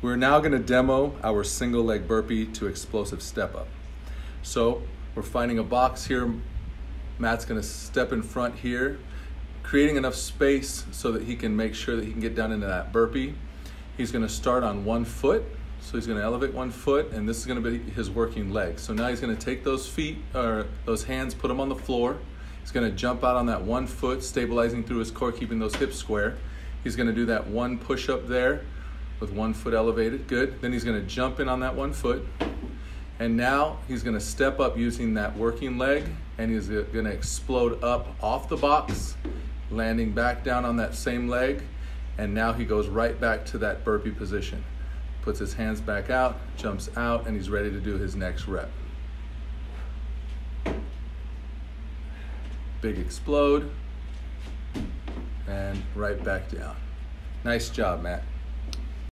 We're now gonna demo our single leg burpee to explosive step up. So we're finding a box here. Matt's gonna step in front here, creating enough space so that he can make sure that he can get down into that burpee. He's gonna start on one foot. So he's gonna elevate one foot and this is gonna be his working leg. So now he's gonna take those feet, or those hands, put them on the floor. He's gonna jump out on that one foot, stabilizing through his core, keeping those hips square. He's gonna do that one push up there with one foot elevated, good. Then he's gonna jump in on that one foot. And now he's gonna step up using that working leg and he's gonna explode up off the box, landing back down on that same leg. And now he goes right back to that burpee position. Puts his hands back out, jumps out, and he's ready to do his next rep. Big explode, and right back down. Nice job, Matt.